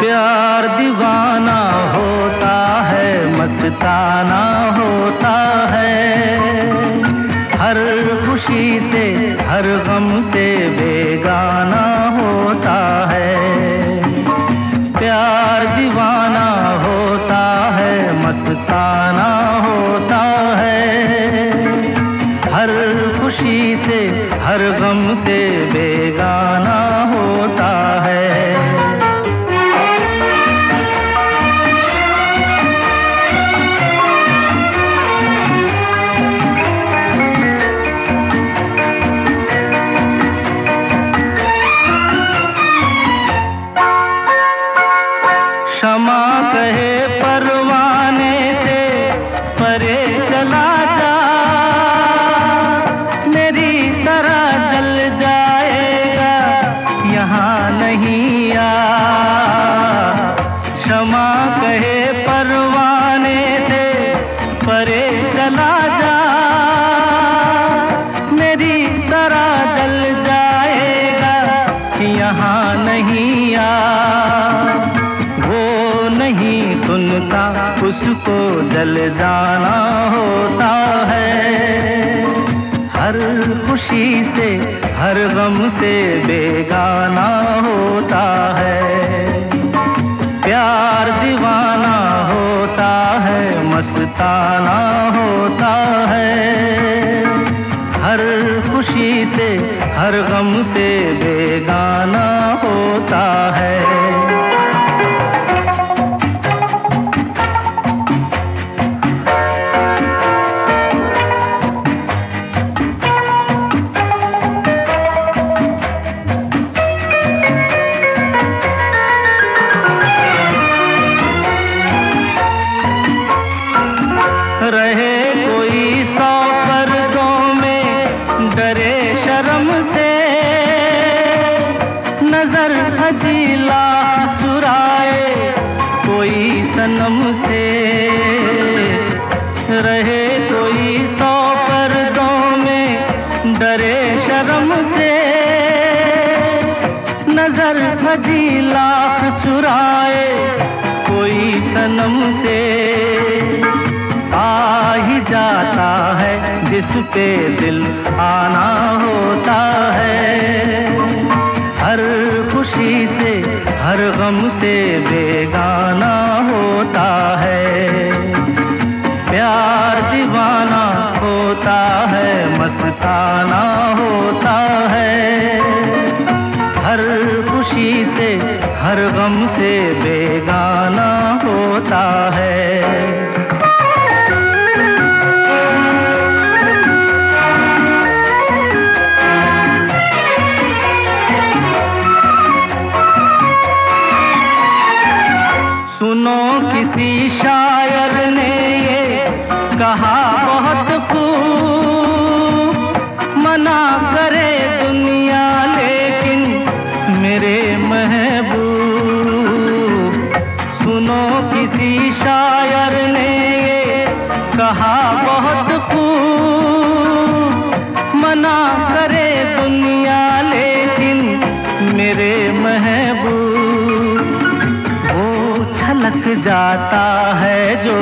प्यार दीवाना होता है मस्ताना सुनता उसको जल जाना होता है। हर खुशी से, हर गम से बेगाना होता है। प्यार दीवाना होता है, मस्ताना होता है। हर खुशी से, हर गम से बेगाना होता है। सनम से आ ही जाता है, जिस पे दिल आना होता है। हर खुशी से, हर गम से बेगाना होता है। प्यार दीवाना होता है, मस्ताना होता जाता है जो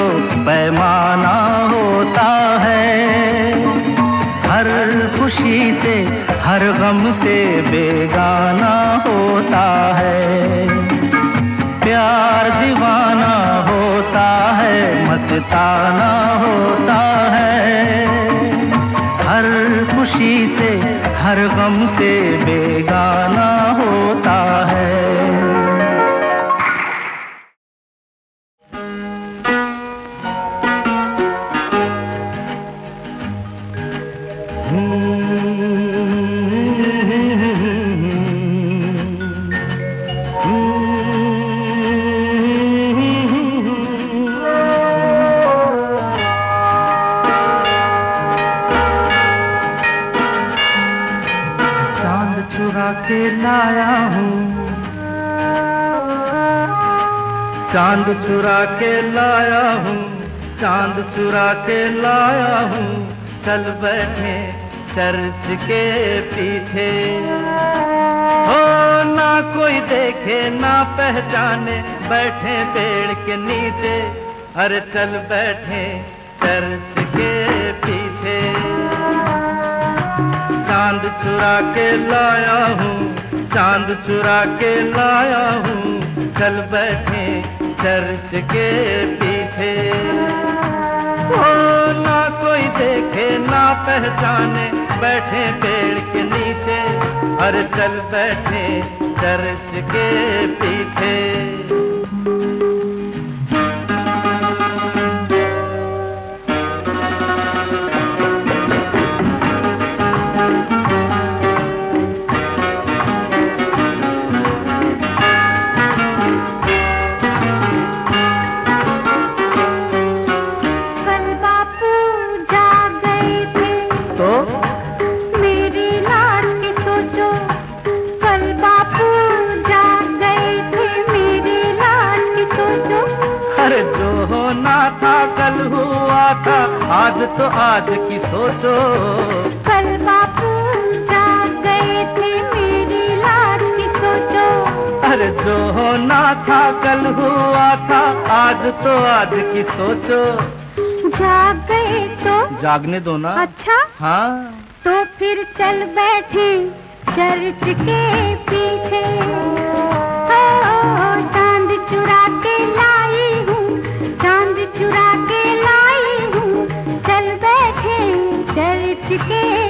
पैमाना होता है। हर खुशी से, हर गम से बेगाना होता है। प्यार दीवाना होता है, मस्ताना होता है। हर खुशी से, हर गम से बेगाना होता है। लाया हूँ। चाँद चुरा के लाया हूँ, चाँद चुरा के लाया हूँ, चल बैठे चर्च के पीछे। हो ना कोई देखे, ना पहचाने, बैठे पेड़ के नीचे अरे चल बैठे चर्च के पीछे। चाँद चुरा के लाया हूँ, चाँद चुरा के लाया हूँ, चल बैठे चर्च के पीछे। ओ, ना कोई देखे, ना पहचाने, बैठे पेड़ के नीचे, अरे चल बैठे चर्च के पीछे। आज तो आज की सोचो। कल बापू जाग गए थे मेरी लाज की सोचो। अरे जो होना था कल हुआ था आज तो आज की सोचो। जाग गए तो? जागने दो ना। अच्छा? हाँ। तो फिर चल बैठे चर्च के के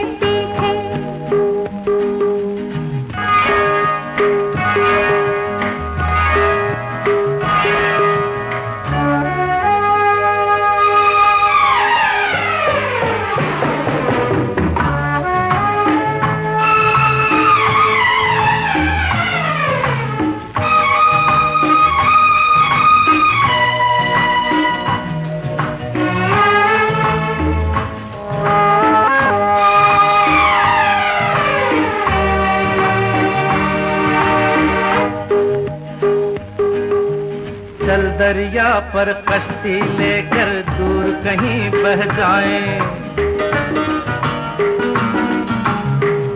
पर कश्ती लेकर दूर कहीं बह जाए।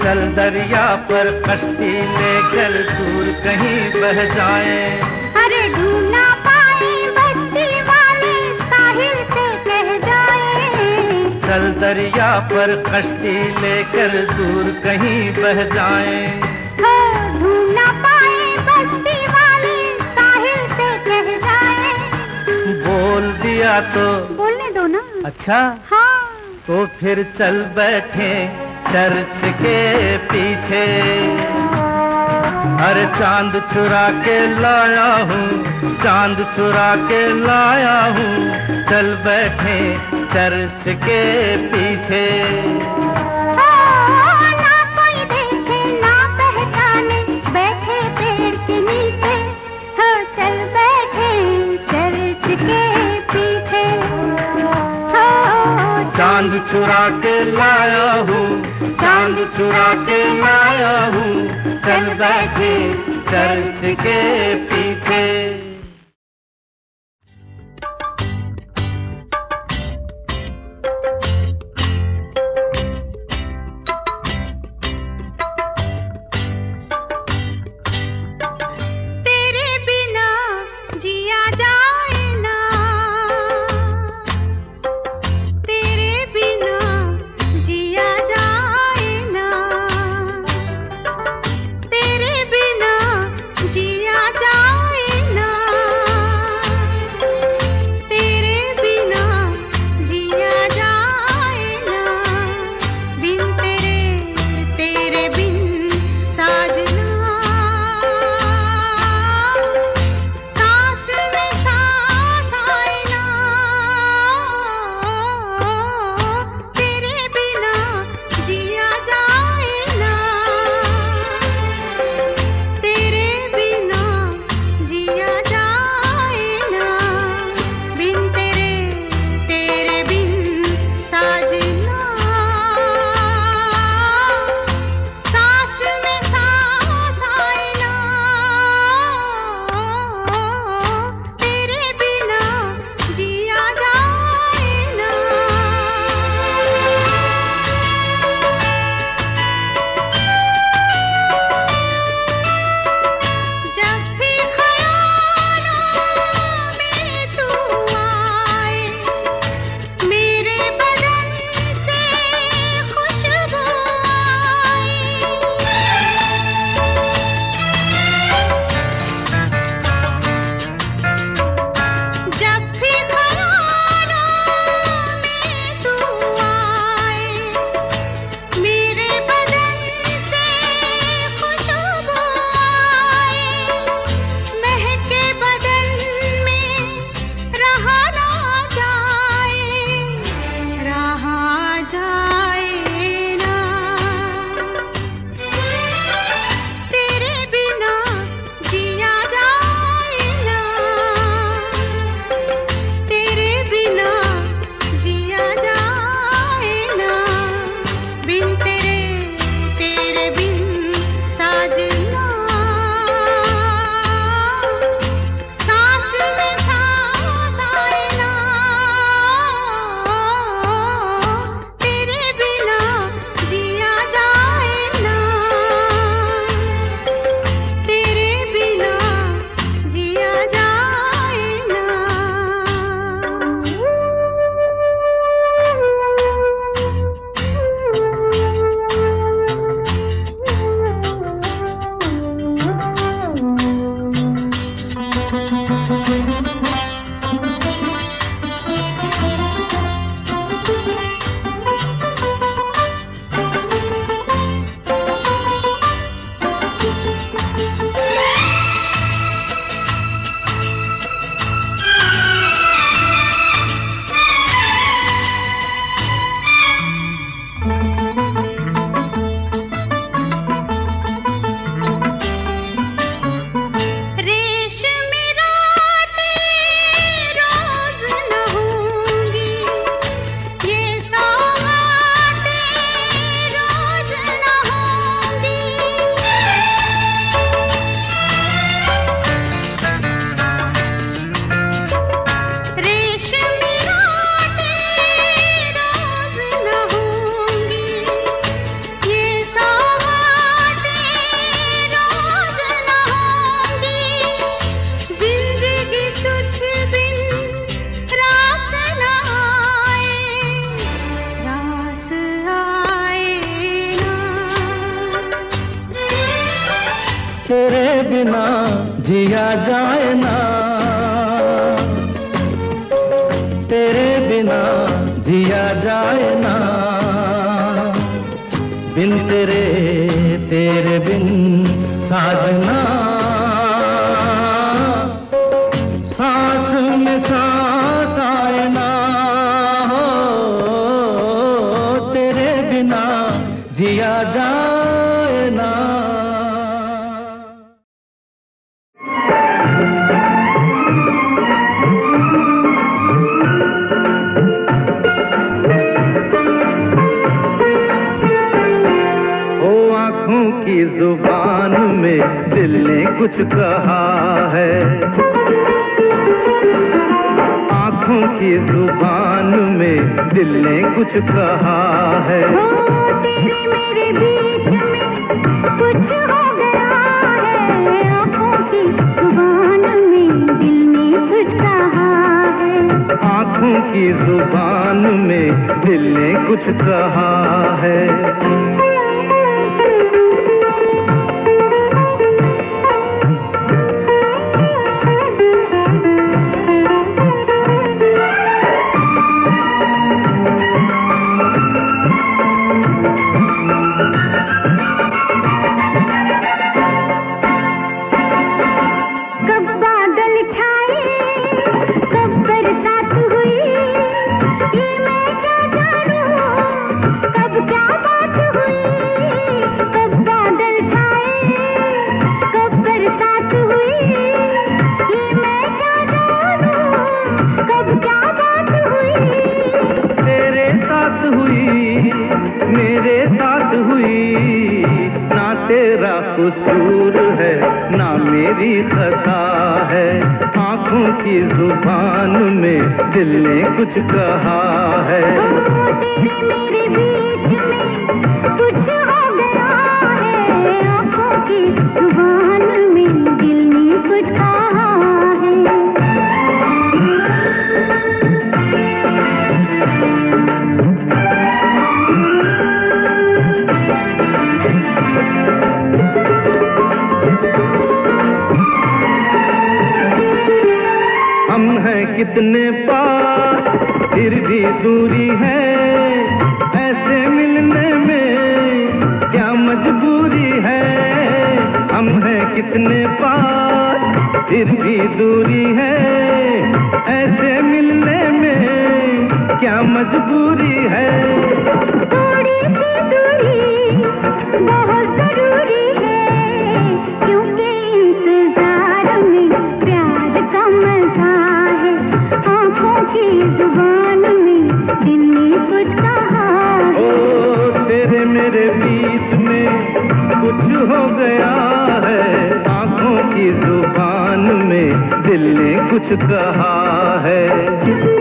चल दरिया पर कश्ती लेकर दूर कहीं बह जाएँ। अरे ढूंढना पाए बस्ती वाले साहिल से कह जाए। चल दरिया पर कश्ती लेकर दूर कहीं बह जाएँ। बोल दिया तो। बोलने दो ना। अच्छा? हाँ। तो फिर चल बैठे चर्च के पीछे। अरे चाँद चुरा के लाया हूँ चाँद चुरा के लाया हूँ। चल बैठे चर्च के पीछे। चुरा के लाया हूँ चाँद चुरा के लाया हूँ चल बैठे चर्च के पीछे। दिल ने कुछ कहा है। आँखों की ज़ुबान में दिल ने कुछ कहा है। तेरे मेरे बीच में कुछ हो गया है। आँखों की ज़ुबान में दिल ने कुछ कहा है। आँखों की ज़ुबान में दिल ने कुछ कहा है। मेरी खता है। आँखों की ज़ुबान में दिल ने कुछ कहा है। कुछ हो गया है। आँखों की ज़ुबान कितने पास फिर भी दूरी है ऐसे मिलने में क्या मजबूरी है? हम हैं कितने पास फिर भी दूरी है ऐसे मिलने में क्या मजबूरी है? थोड़ी सी दूरी, बहुत ज़ुबान में दिल ने कुछ कहा ओ तेरे मेरे बीच में कुछ हो गया है। आँखों की ज़ुबान में दिल ने कुछ कहा है।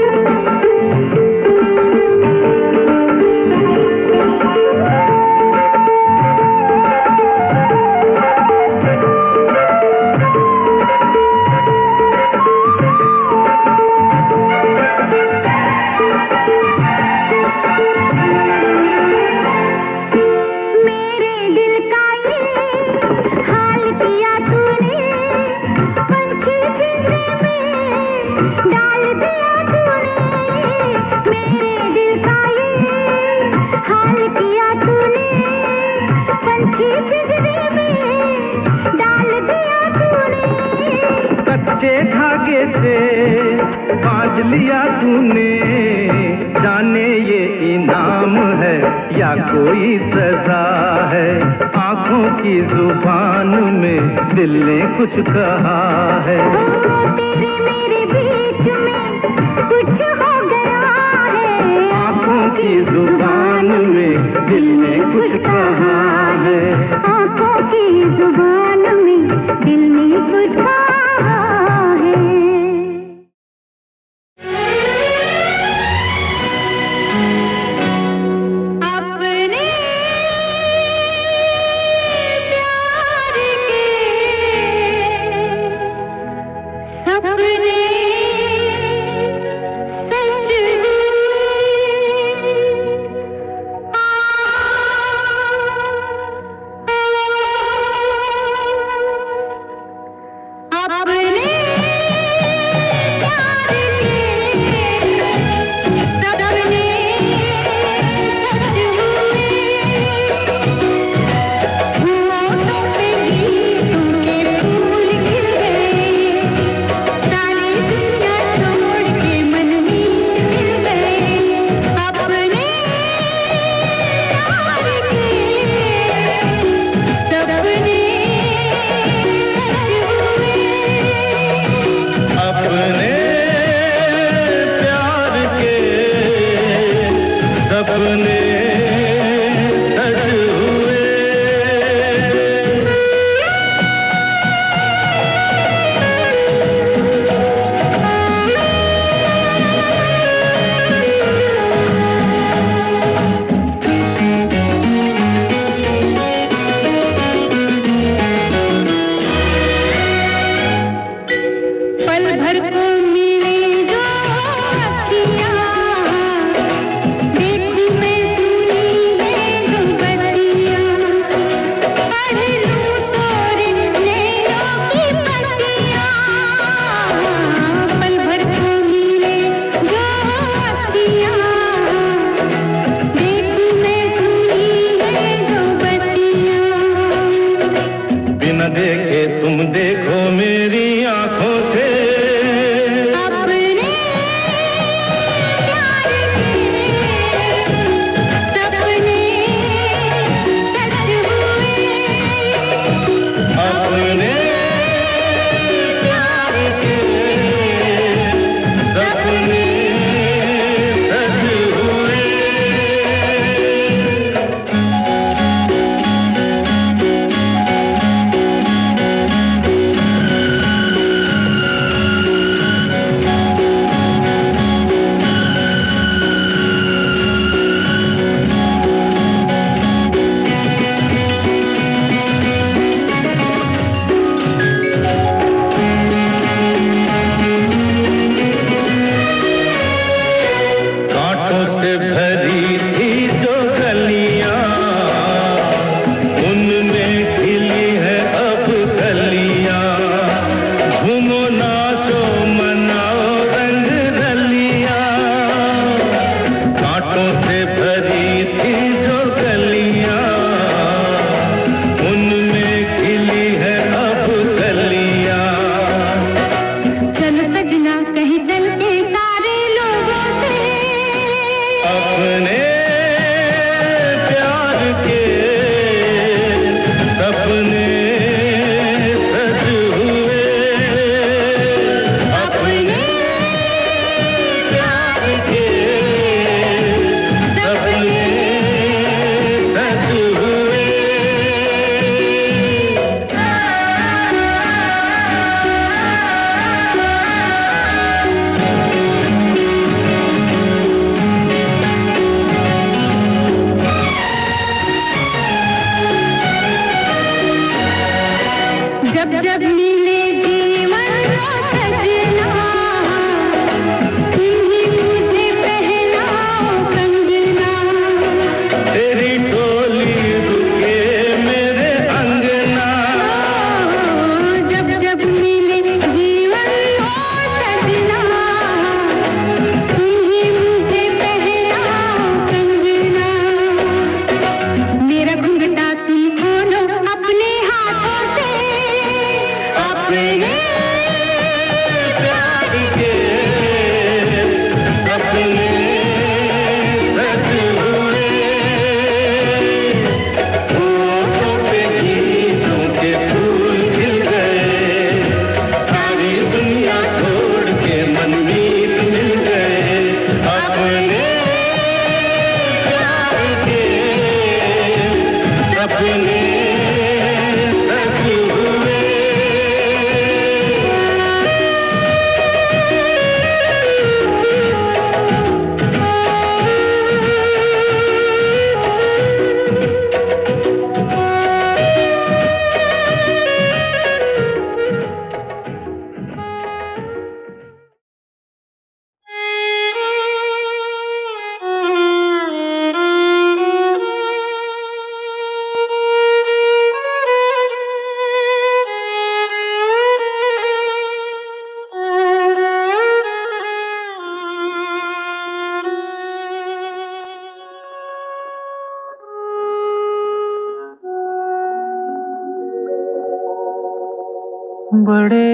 बड़े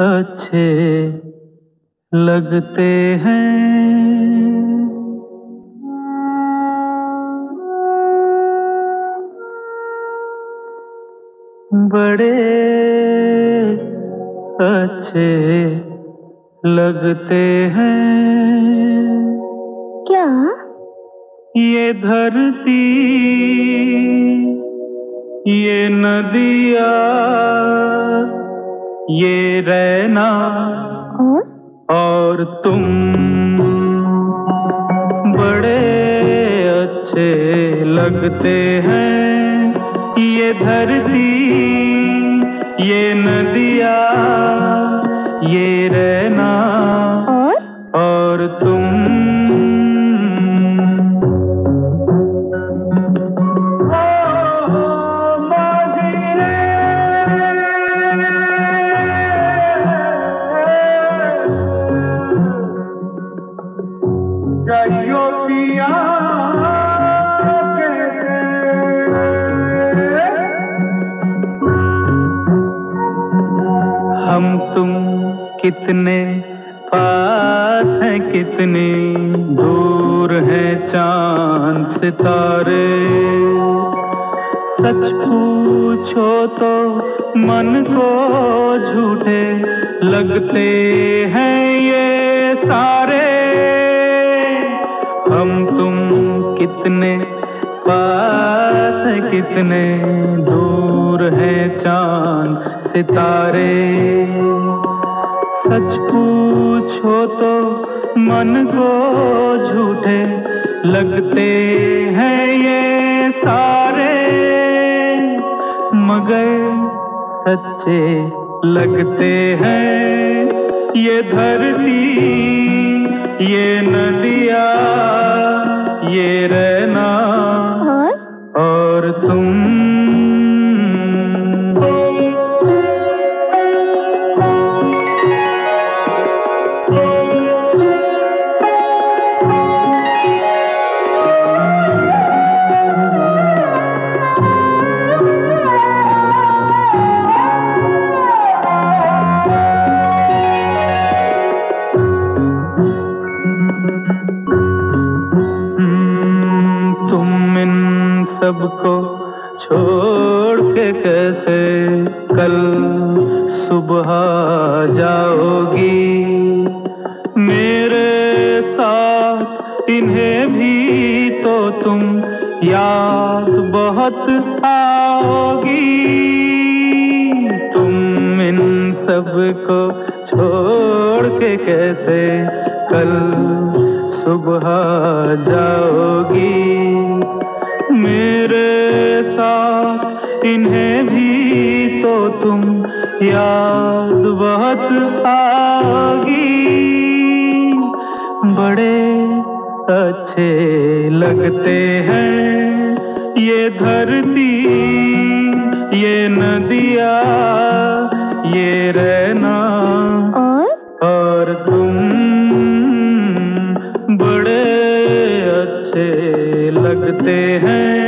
अच्छे लगते हैं। बड़े अच्छे लगते हैं। क्या? ये धरती ये नदिया रहना। और? और तुम बड़े अच्छे लगते हैं। ये धरती ये नदिया ये रहना कितने पास है, कितने दूर है चाँद सितारे। सच पूछो तो मन को झूठे लगते हैं ये सारे। हम तुम कितने पास हैं, कितने दूर है चाँद सितारे। सच पूछो तो मन को झूठे लगते हैं ये सारे। मगर सच्चे लगते हैं ये धरती, ये नदिया, ये रहना। सबको छोड़ के कैसे कल सुबह जाओगी? मेरे साथ इन्हें भी तो तुम याद बहुत आओगी। तुम इन सबको छोड़ के कैसे कल सुबह जाओगी? मेरे साथ इन्हें भी तो तुम याद बहुत आगी। बड़े अच्छे लगते हैं ये धरती ये नदिया ये रहना। और? और तुम बड़े अच्छे लगते हैं।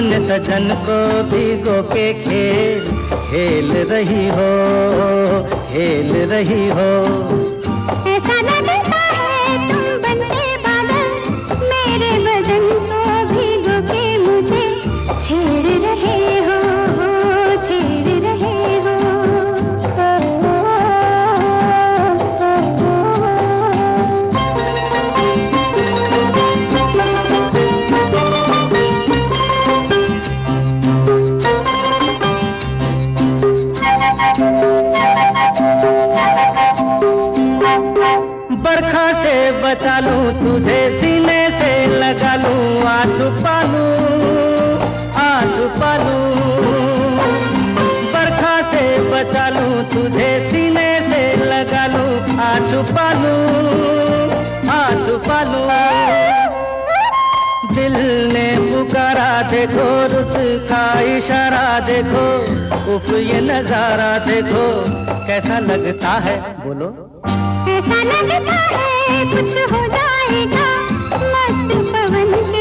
अपने सजन को भिगो के खेल खेल रही हो खेल रही हो। बरखा से बचा लूँ, तुझे सीने से लगा लूँ आ छुपा लूँ आ छुपा लूँ बरखा से बचा लूँ, तुझे सीने से लगा लूँ आ छुपा लूँ आ छुपा लूँ दिल ने पुकारा, देखो रुत का इशारा देखो उफ ये नज़ारा, देखो कैसा लगता है। बोलो। कैसा लगता है? कुछ हो जाएगा, मस्त पवन के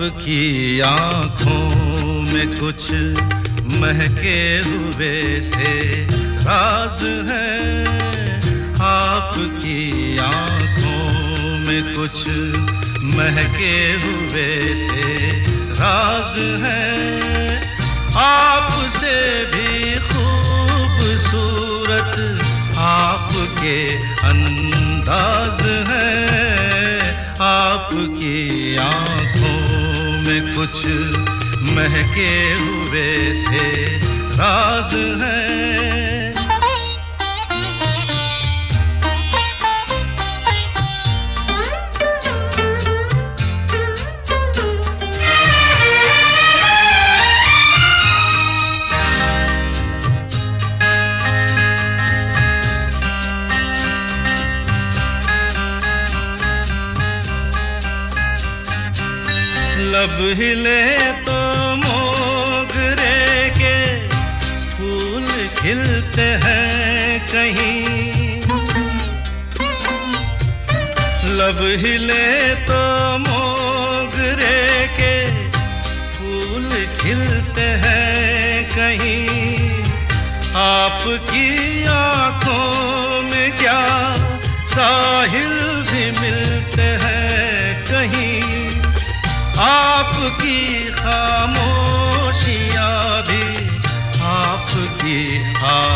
आपकी आँखों में कुछ महके हुए से राज है। आपकी आँखों में कुछ महके हुए से राज है। आपसे भी खूबसूरत आपके अंदाज है। आपकी आँखों कुछ महके हुए से राज है। हिले तो मोगरे के फूल खिलते हैं कहीं। लब हिले तो मोगरे के फूल खिलते हैं कहीं। आपकी आँखों में क्या साहिल भी मिलते हैं? खामोशियाँ भी आपकी आवाज़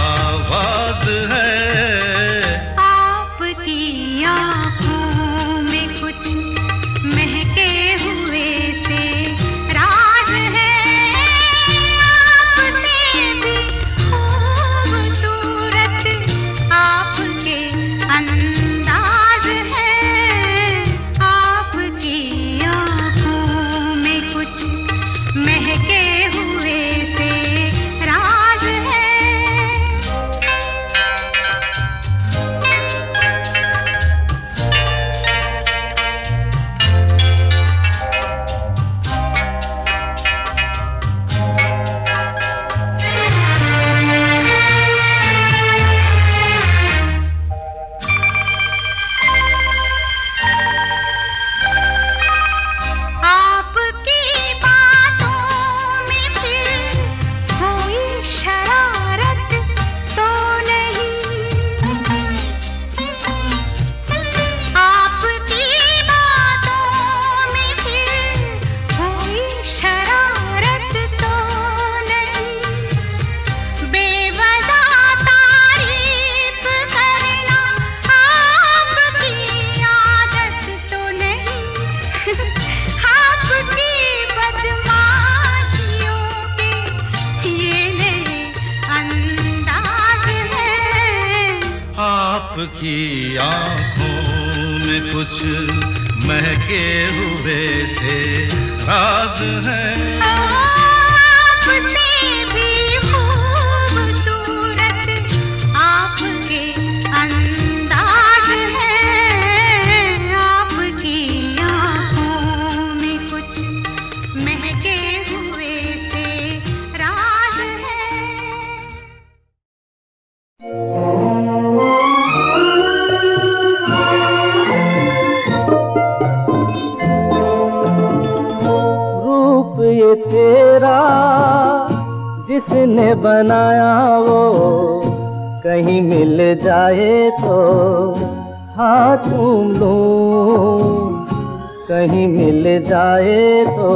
तो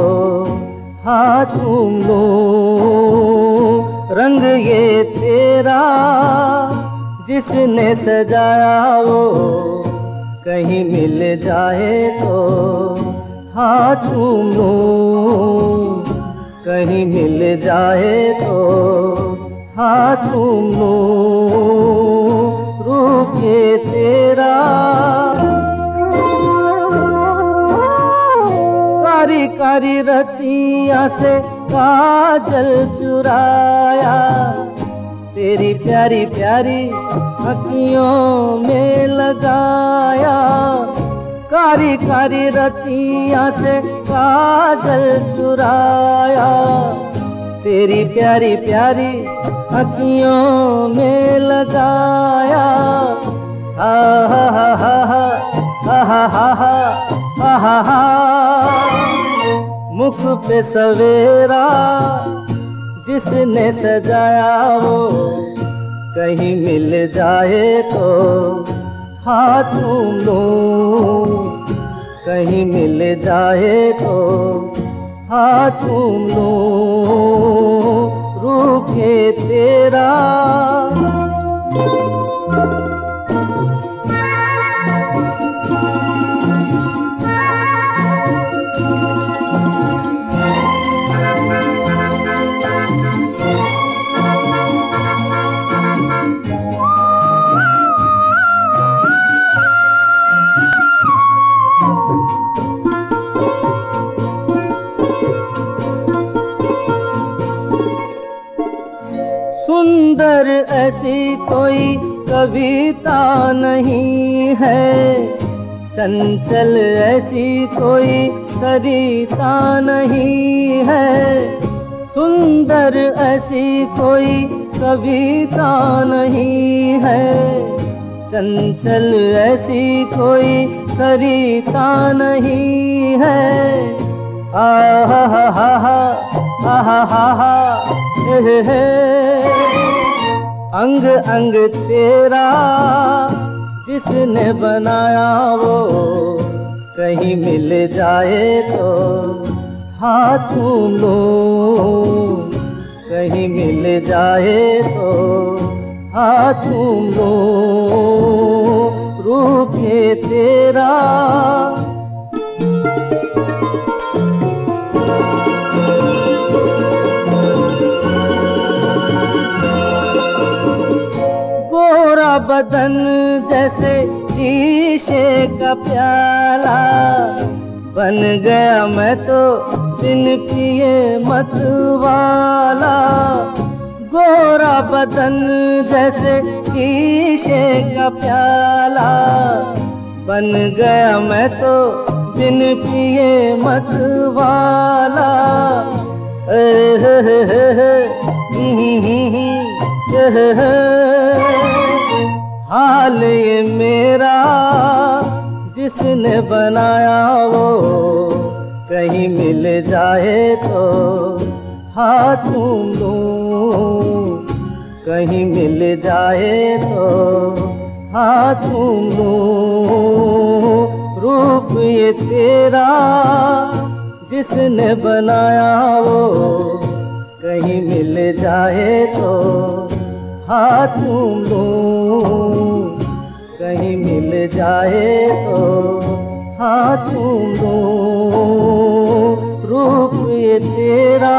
हाथ लूँ। रंग ये तेरा, जिसने सजाया वो कहीं मिल जाए तो हाथ लूँ। कहीं मिल जाए तो हाथ लो। रूपे तेरा कारी कारी रतिया से काजल चुराया। तेरी प्यारी प्यारी अखियों में लगाया। कारी कारी रतिया से काजल चुराया। तेरी प्यारी प्यारी अखियों में लगाया। हा हा हा हा। हा हा हा हा मुख पे सवेरा जिसने सजाया वो कहीं मिल जाए तो हाथ लो कहीं मिल जाए तो हाथ लो रूखे तेरा चंचल ऐसी कोई सरिता नहीं है। सुंदर ऐसी कोई कविता नहीं है। चंचल ऐसी कोई सरिता नहीं है। आहा हा हा हा हा हा हा। अंग अंग तेरा जिसने बनाया वो कहीं मिल जाए तो हाथ लो कहीं मिल जाए तो हाथ लो रूप तेरा बदन जैसे शीशे का प्याला। बन गया मैं तो बिन पिए मत वाला। गोरा बदन जैसे शीशे का प्याला। बन गया मैं तो बिन पिए मत वाला। ए हे हे हे हे, ही ही ही ही, हे। हाल ये मेरा, जिसने बनाया वो, कहीं मिल जाए तो हाथ कहीं मिल जाए तो हाथ रूप ये तेरा, जिसने बनाया वो, कहीं मिल जाए तो हाथ कहीं मिल जाए तो हाथ लो रूप ये तेरा।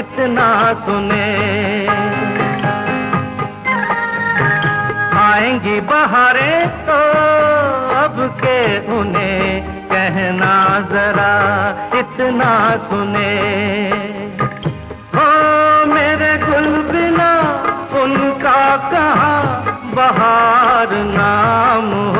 कितना सुने। आएँगी बहारें तो अब के उन्हें कहना जरा, इतना सुने। हाँ, मेरे गुल बिना उनका कहा बहार नाम हो।